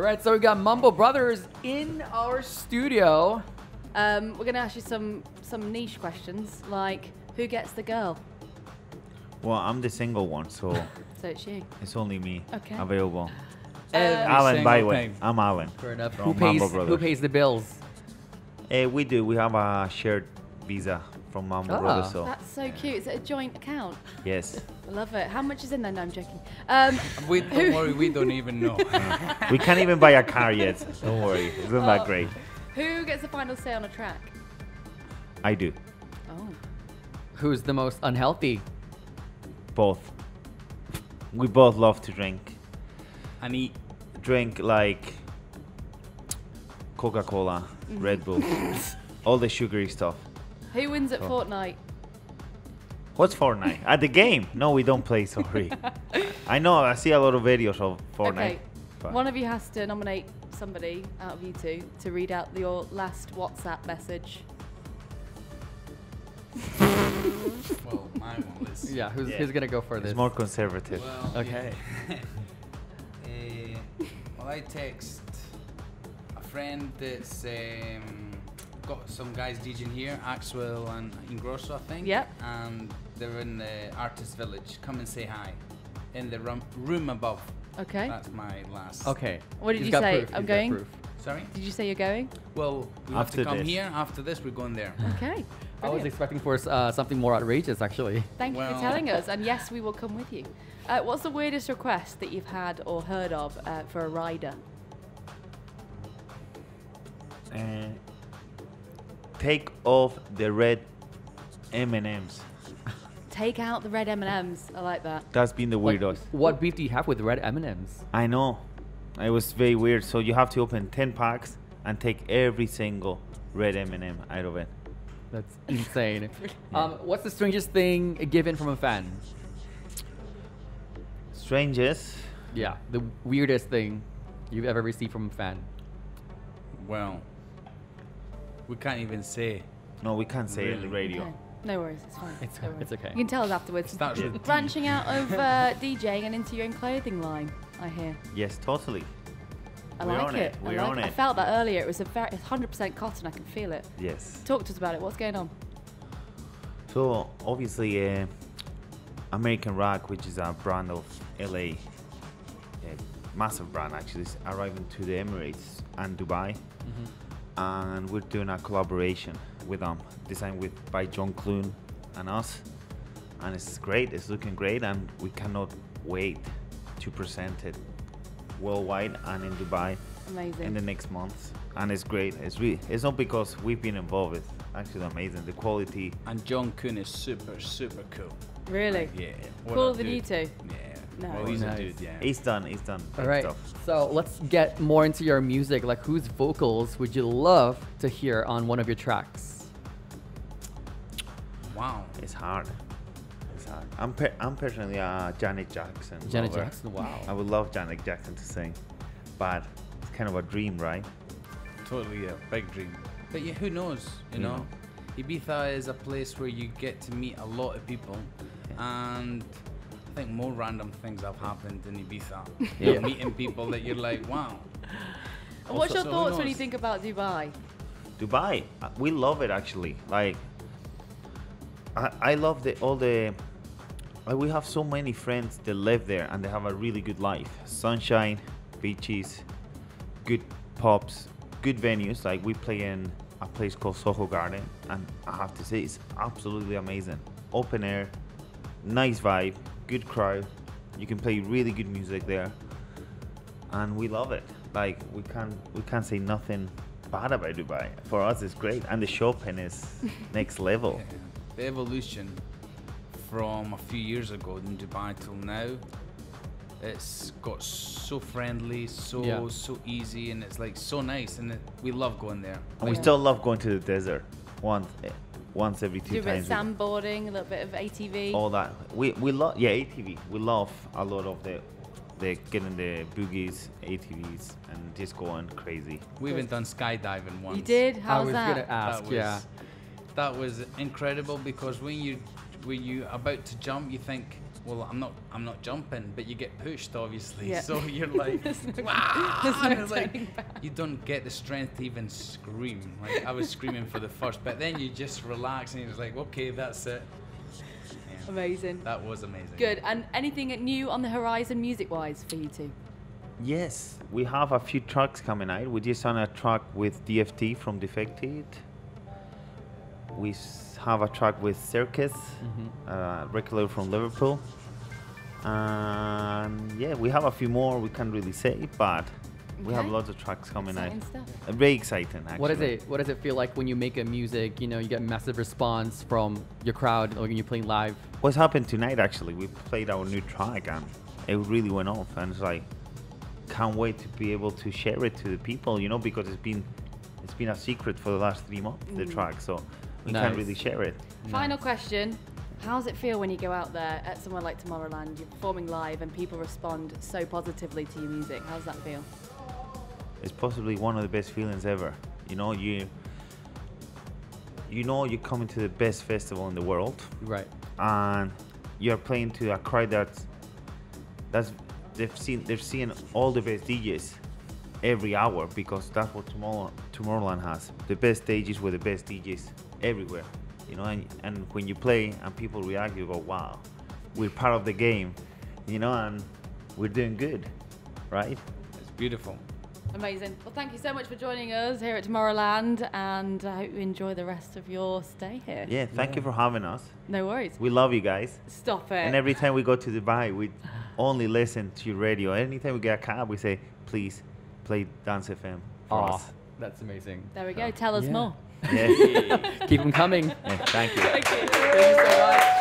All right, so we got Mambo Brothers in our studio. Um, we're going to ask you some some niche questions, like who gets the girl? Well, I'm the single one, so So it's you. it's only me Okay. available. Every Alan, by the way. I'm Alan. Fair enough. From Who pays, who pays the bills? Eh, we do. We have a shared visa from Mambo Ah. brother. so That's so cute. Is it a joint account? yes. I love it. How much is in there? No, I'm joking. Um, We don't worry, we don't even know. we can't even buy a car yet. Don't worry, isn't that Oh. great. who gets the final say on a track? I do Oh. Who's the most unhealthy? both. We both love to drink. and eat. Drink like Coca-Cola, Red Bull, all the sugary stuff. Who wins at Oh. Fortnite? What's Fortnite? At the game? No, we don't play. Sorry. I know. I see a lot of videos of Fortnite. Okay. but- One of you has to nominate somebody out of you two to read out your last WhatsApp message. Well, my one was. Yeah, who's, Yeah. who's gonna go for It's this? more conservative. Well, Okay. yeah. Eh, well, I text a friend that's um, got some guys DJing here, Axwell and Ingrosso, I think. Yep. And they're in the artist village. Come and say hi. In the room, room above. Okay. That's my last. Okay. What did He's you got say? proof, I'm he's got going? proof. Sorry. Did you say you're going? Well, we have After to come this. here. After this, we're going there. Okay. I was brilliant. expecting for uh, something more outrageous, actually. Thank you Well- for telling us. And yes, we will come with you. Uh, what's the weirdest request that you've had or heard of uh, for a rider? Uh, take off the red M&Ms. Take out the red M&Ms. I like that. That's been the What, weirdest. what beef do you have with red M&Ms? I know. It was very weird. So you have to open 10 packs and take every single red M&M out of it. That's insane. um, what's the strangest thing given from a fan? Strangest. Yeah, the weirdest thing you've ever received from a fan. Well, we can't even say. No, we can't say it on the radio. Okay. No worries. It's fine. It's- Don't it's okay. You can tell us afterwards. Starts Yeah. with Branching out of uh, DJing and into your own clothing line, I hear. Yes, totally. I We're like on it. it. I We're like on it. I felt that earlier. It was a very, it's 100% cotton. I can feel it. Yes. Talk to us about it. What's going on? So obviously, uh, American Rock, which is a brand of LA, a massive brand actually, is arriving to the Emirates and Dubai, and we're doing a collaboration with them, designed with by John Clune and us, and it's great. It's looking great, and we cannot wait to present it worldwide and in Dubai Amazing. in the next months. And it's great. It's really. It's not because we've been involved. It's actually amazing. The quality. And John Kuhn is super, super cool. really? Yeah. what Cooler than you dude. two? Yeah. No. Well, he's Nice. a dude, yeah. He's done. He's done. All big right. stuff. So let's get more into your music. Like, whose vocals would you love to hear on one of your tracks? Wow. It's hard. It's hard. I'm per- I'm personally a Janet Jackson. Janet lover. Jackson. Wow. I would love Janet Jackson to sing, but it's kind of a dream, right? Totally a big dream. But yeah, who knows? You Who know, Ibiza is a place where you get to meet a lot of people, and I think more random things have happened in Ibiza. Yeah. You're meeting people that you're like, wow. And what's your So thoughts when you think about Dubai? Dubai, uh, we love it actually. Like, I, I love the all the. Like we have so many friends that live there and they have a really good life. Sunshine, beaches, good pubs, good venues. Like we play in a place called Soho Garden, and I have to say it's absolutely amazing. Open air, nice vibe, good crowd. You can play really good music there, and we love it. Like we can't we can't say nothing bad about Dubai. For us, it's great, and the shopping is next level. Yeah. The evolution from a few years ago in Dubai till now, it's got so friendly, so Yeah. so easy, and it's like so nice, and it, we love going there. And we Yeah. still love going to the desert once eh, once every two Do a bit of sandboarding, a little bit of ATV. all that. We we love yeah ATV. We love a lot of the the getting the boogies, ATVs, and just going crazy. We even done skydiving once. you did? I How's was that? gonna ask. that was, yeah. That was incredible because when you when you about to jump, you think well, I'm not, I'm not jumping, but you get pushed, obviously. Yeah. So you're like, There's no- there's no like, back. you don't get the strength to even scream. Like I was screaming for the first, but then you just relax and you're like, okay, that's it. Yeah, Amazing. that was amazing. Good. And anything new on the horizon music-wise for you two? Yes, we have a few tracks coming out. We just done a track with DFT from Defected. We have a track with Circus, Mhm. uh, regular from Liverpool. And yeah, we have a few more we can't really say, but we have lots of tracks coming out. Uh, very exciting, actually. What does it What does it feel like when you make a music? You know, you get a massive response from your crowd, or when you're playing live. What's happened tonight, actually, we played our new track and it really went off. And it's like, can't wait to be able to share it to the people, you know, because it's been it's been a secret for the last three months, the Mm. track. So we Nice. can't really share it. Final question. How does it feel when you go out there at somewhere like Tomorrowland, you're performing live and people respond so positively to your music? How does that feel? It's possibly one of the best feelings ever. You know, you you know you're coming to the best festival in the world Right. and you're playing to a crowd that's that's they've seen they've seen all the best DJs every hour because that's what Tomorrow, Tomorrowland has. The best stages with the best DJs everywhere. You know, and, and when you play and people react, you go, wow, we're part of the game, you know, and we're doing good, right? It's beautiful. Amazing. Well, thank you so much for joining us here at Tomorrowland, and I hope you enjoy the rest of your stay here. Yeah, thank you for having us. No worries. We love you guys. Stop it. And every time we go to Dubai, we only listen to your radio. Anytime we get a cab, we say, please play Dance FM for Aw, us. that's amazing. there we go. Tell us Yeah. more. Yeah. Keep them coming. yeah, thank you. Thank you. Thank you so much.